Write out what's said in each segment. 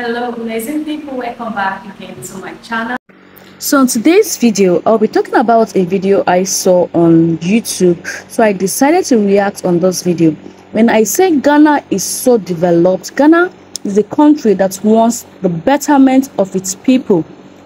Hello amazing people, welcome back again to my channel. So in today's video, I'll be talking about a video I saw on YouTube. So I decided to react on this video. When I say Ghana is so developed, Ghana is a country that wants the betterment of its people.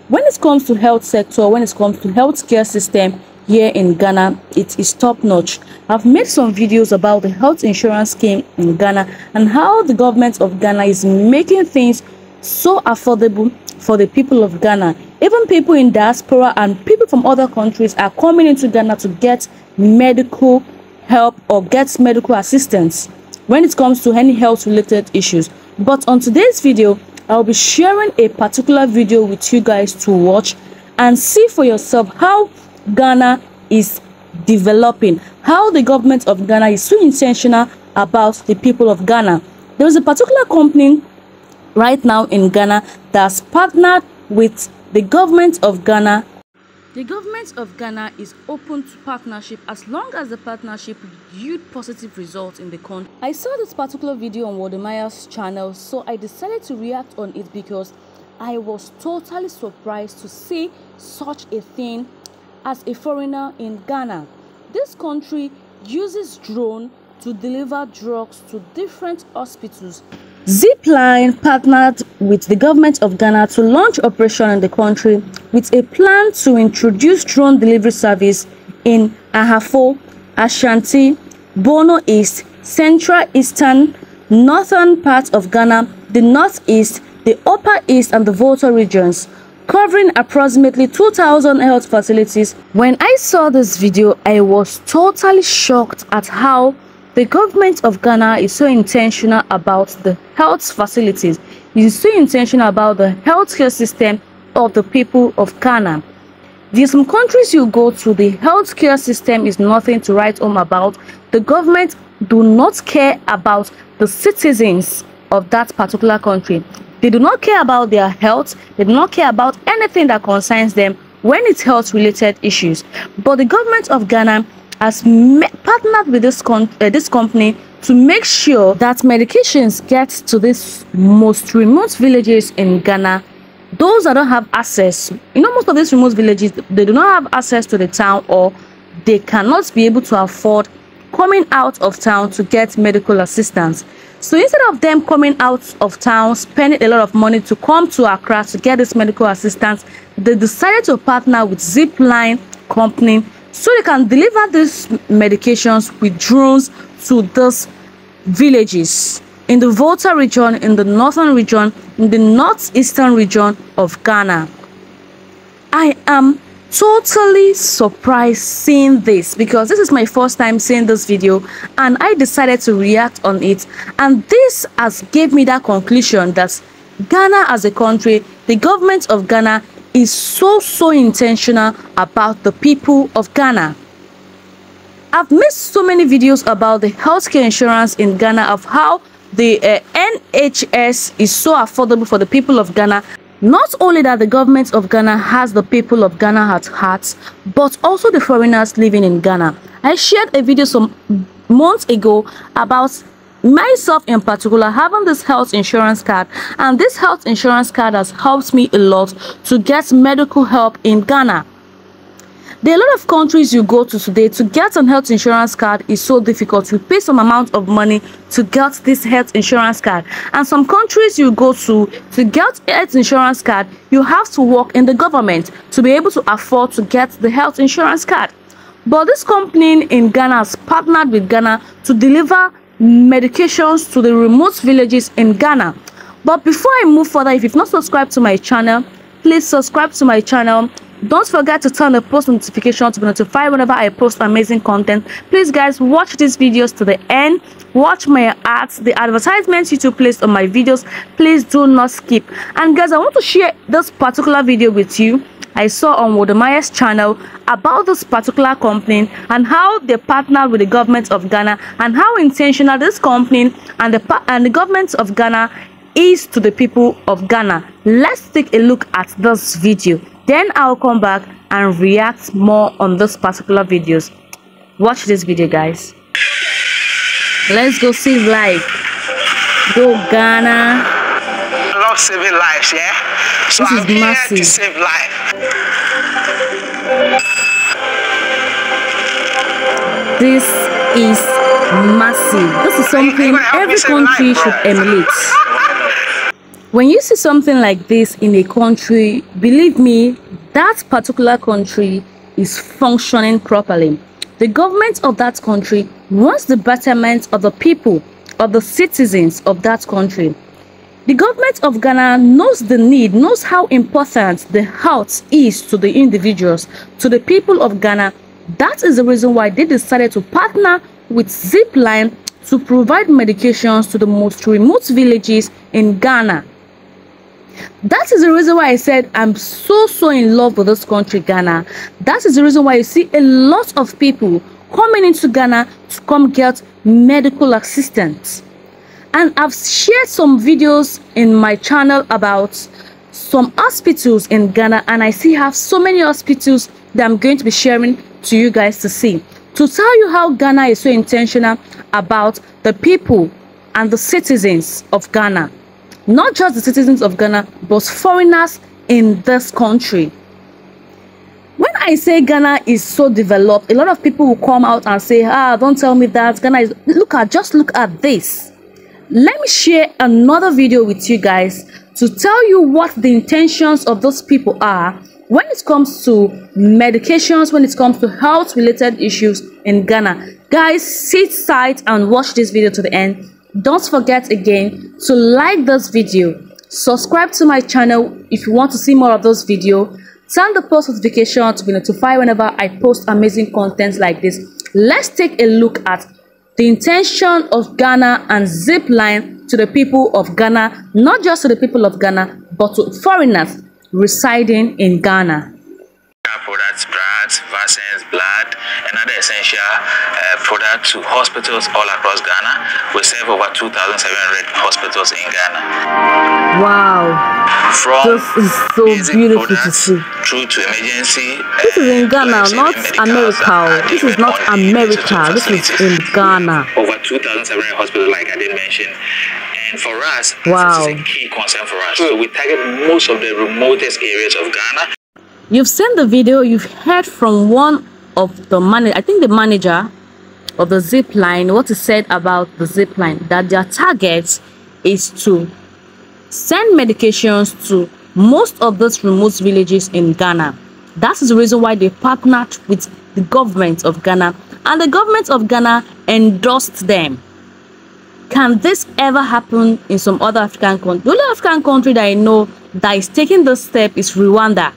When it comes to health sector, when it comes to healthcare system, here in Ghana, it is top notch. I've made some videos about the health insurance scheme in Ghana and how the government of Ghana is making things so affordable for the people of Ghana. Even people in diaspora and people from other countries are coming into Ghana to get medical help or get medical assistance when it comes to any health related issues. But on today's video, I'll be sharing a particular video with you guys to watch and see for yourself how Ghana is developing, how the government of Ghana is so intentional about the people of Ghana. There is a particular company right now in Ghana that's partnered with the government of Ghana. The government of Ghana is open to partnership as long as the partnership yield positive results in the country. I saw this particular video on Waldemaya's channel, so I decided to react on it because I was totally surprised to see such a thing as a foreigner in Ghana. This country uses drone to deliver drugs to different hospitals. Zipline partnered with the government of Ghana to launch operation in the country with a plan to introduce drone delivery service in Ahafo, Ashanti, Bono East, Central Eastern, Northern parts of Ghana, the Northeast, the Upper East and the Volta regions covering approximately 2,000 health facilities. When I saw this video, I was totally shocked at how the government of Ghana is so intentional about the health facilities. It is so intentional about the healthcare system of the people of Ghana. There some countries you go to, the healthcare system is nothing to write home about. The government do not care about the citizens of that particular country. They do not care about their health. They do not care about anything that concerns them when it's health related issues. But the government of Ghana has partnered with this, uh, this company to make sure that medications get to these most remote villages in Ghana. Those that don't have access, you know, most of these remote villages, they do not have access to the town or they cannot be able to afford coming out of town to get medical assistance. So instead of them coming out of town, spending a lot of money to come to Accra to get this medical assistance, they decided to partner with Zipline company so they can deliver these medications with drones to these villages in the Volta region, in the northern region, in the northeastern region of Ghana. I am totally surprised seeing this because this is my first time seeing this video and I decided to react on it and this has gave me that conclusion that Ghana as a country, the government of Ghana is so so intentional about the people of Ghana. I've made so many videos about the healthcare insurance in Ghana of how the uh, NHS is so affordable for the people of Ghana. Not only that the government of Ghana has the people of Ghana at heart, but also the foreigners living in Ghana. I shared a video some months ago about myself in particular having this health insurance card and this health insurance card has helped me a lot to get medical help in Ghana. There are a lot of countries you go to today to get an health insurance card is so difficult. You pay some amount of money to get this health insurance card. And some countries you go to to get health insurance card, you have to work in the government to be able to afford to get the health insurance card. But this company in Ghana has partnered with Ghana to deliver medications to the remote villages in Ghana. But before I move further, if you've not subscribed to my channel, please subscribe to my channel. Don't forget to turn the post notification to be notified whenever I post amazing content. Please guys, watch these videos to the end. Watch my ads, the advertisements YouTube placed on my videos. Please do not skip. And guys, I want to share this particular video with you I saw on Waldemaya's channel about this particular company and how they partnered with the government of Ghana and how intentional this company and the and the government of Ghana is to the people of Ghana. Let's take a look at this video. Then I'll come back and react more on this particular videos. Watch this video guys. Let's go see live. Go Ghana. Love saving lives, yeah? So This is I'm here massive. to save life. This is massive. This is Are you- are you something gonna help me every country life, should emulate. When you see something like this in a country, believe me, that particular country is functioning properly. The government of that country wants the betterment of the people, of the citizens of that country. The government of Ghana knows the need, knows how important the health is to the individuals, to the people of Ghana. That is the reason why they decided to partner with Zipline to provide medications to the most remote villages in Ghana. That is the reason why I said I'm so so in love with this country, Ghana. That is the reason why you see a lot of people coming into Ghana to come get medical assistance. And I've shared some videos in my channel about some hospitals in Ghana, and I still have so many hospitals that I'm going to be sharing to you guys to see. To tell you how Ghana is so intentional about the people and the citizens of Ghana not just the citizens of Ghana, but foreigners in this country. When I say Ghana is so developed, a lot of people will come out and say, ah, don't tell me that. Ghana is, look at, just look at this. Let me share another video with you guys to tell you what the intentions of those people are when it comes to medications, when it comes to health related issues in Ghana. Guys, sit tight and watch this video to the end. Don't forget again to like this video, subscribe to my channel if you want to see more of those videos, turn the post notification to be notified whenever I post amazing content like this. Let's take a look at the intention of Ghana and Zipline to the people of Ghana, not just to the people of Ghana, but to foreigners residing in Ghana. And other essential uh, products to hospitals all across Ghana. We serve over 2,700 hospitals in Ghana. Wow, From this is so beautiful to see. through to emergency. This is in Ghana, not America. This is not America. This is in Ghana. Over 2,700 hospitals, like I did mention. And for us, Wow. this is a key concern for us. So we target most of the remotest areas of Ghana. You've seen the video, you've heard from one of the manager, I think the manager of the Zipline, what he said about the Zipline, that their target is to send medications to most of those remote villages in Ghana. That is the reason why they partnered with the government of Ghana and the government of Ghana endorsed them. Can this ever happen in some other African country? The only African country that I know that is taking this step is Rwanda.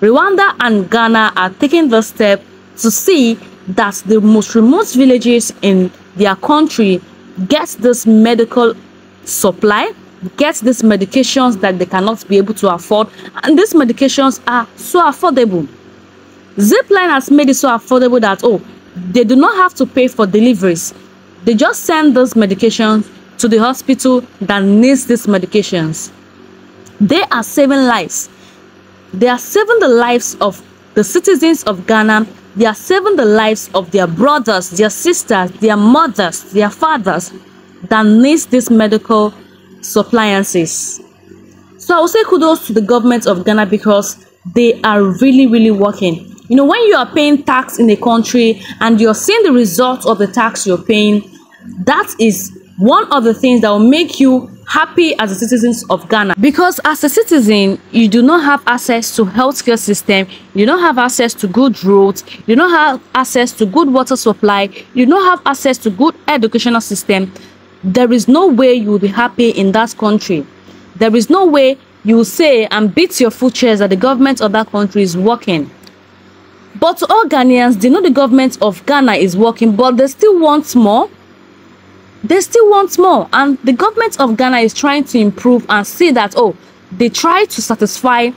Rwanda and Ghana are taking the step to see that the most remote villages in their country get this medical supply, get these medications that they cannot be able to afford, and these medications are so affordable. Zipline has made it so affordable that oh, they do not have to pay for deliveries. They just send those medications to the hospital that needs these medications. They are saving lives. They are saving the lives of the citizens of Ghana. They are saving the lives of their brothers, their sisters, their mothers, their fathers that needs these medical suppliances. So I will say kudos to the government of Ghana because they are really, really working. You know, when you are paying tax in a country and you're seeing the results of the tax you're paying, that is one of the things that will make you happy as a citizens of Ghana. Because as a citizen, you do not have access to healthcare system, you don't have access to good roads, you don't have access to good water supply, you don't have access to good educational system. There is no way you will be happy in that country. There is no way you will say and beat your full chest that the government of that country is working. But all Ghanaians, they know the government of Ghana is working, but they still want more. They still want more. And the government of Ghana is trying to improve and see that, oh, they try to satisfy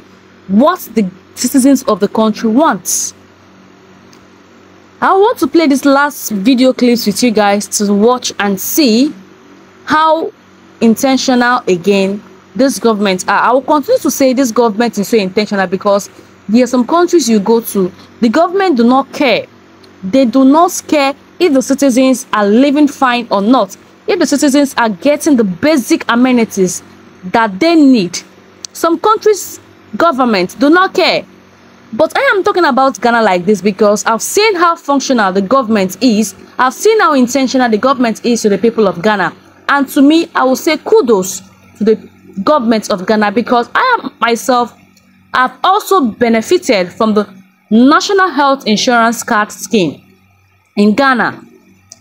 what the citizens of the country want. I want to play this last video clips with you guys to watch and see how intentional again this government are. I will continue to say this government is so intentional because there are some countries you go to, the government do not care. They do not care if the citizens are living fine or not. If the citizens are getting the basic amenities, that they need. Some countries' governments do not care. But I am talking about Ghana like this because I've seen how functional the government is. I've seen how intentional the government is to the people of Ghana. And to me, I will say kudos to the government of Ghana because I am myself have also benefited from the National Health Insurance Card Scheme in Ghana.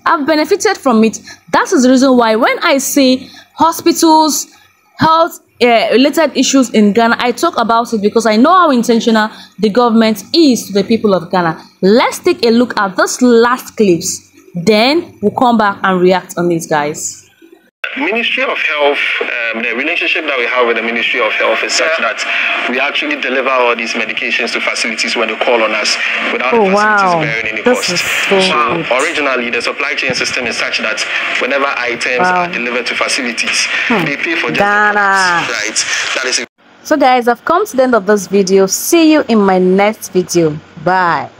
I've benefited from it. That is the reason why when I see hospitals, health uh, related issues in Ghana, I talk about it because I know how intentional the government is to the people of Ghana. Let's take a look at this last clips. Then we'll come back and react on these guys. Ministry of Health, um, the relationship that we have with the Ministry of Health is such that we actually deliver all these medications to facilities when they call on us without oh, the facilities wow. bearing any this cost. So, so originally, the supply chain system is such that whenever items wow. are delivered to facilities, hmm. they pay for just the right? That is. So guys, I've come to the end of this video. See you in my next video. Bye.